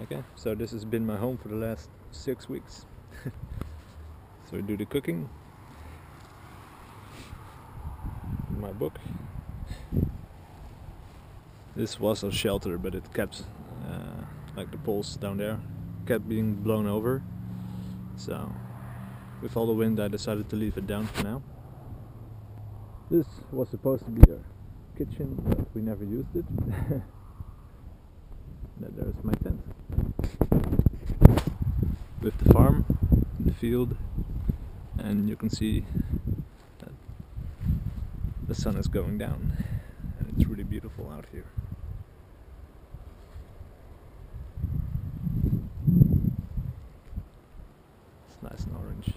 Okay, so this has been my home for the last six weeks. so I do the cooking, my book. This was a shelter, but it kept, uh, like the poles down there, kept being blown over. So, with all the wind, I decided to leave it down for now. This was supposed to be a kitchen, but we never used it. there's my tent. With the farm, the field, and you can see that the sun is going down, and it's really beautiful out here. It's nice and orange.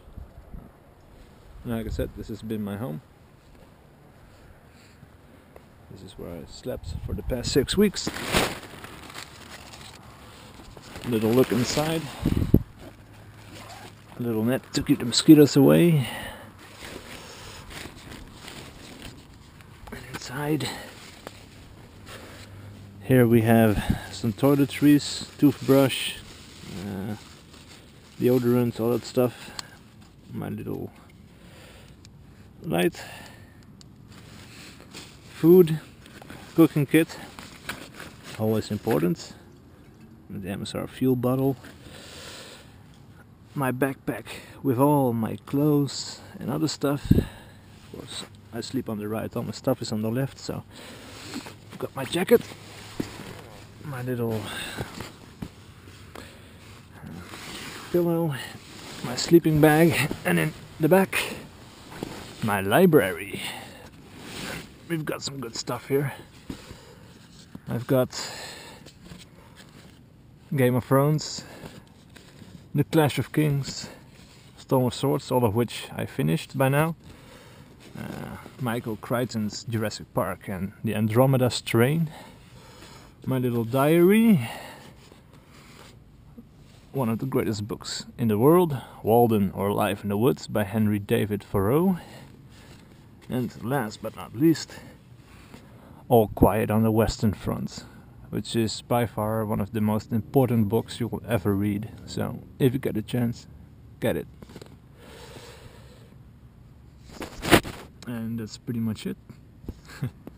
And like I said, this has been my home. This is where I slept for the past six weeks. Little look inside. A little net to keep the mosquitoes away. And inside, here we have some toiletries, toothbrush, uh, deodorant, all that stuff. My little light food cooking kit always important the MSR fuel bottle my backpack with all my clothes and other stuff of course I sleep on the right all my stuff is on the left so I've got my jacket my little uh, pillow my sleeping bag and in the back my library we've got some good stuff here. I've got Game of Thrones, The Clash of Kings, Storm of Swords, all of which I finished by now. Uh, Michael Crichton's Jurassic Park and The Andromeda Strain. My little diary. One of the greatest books in the world, Walden or Life in the Woods by Henry David Thoreau. And last but not least, All Quiet on the Western Front, which is by far one of the most important books you will ever read. So, if you get a chance, get it. And that's pretty much it.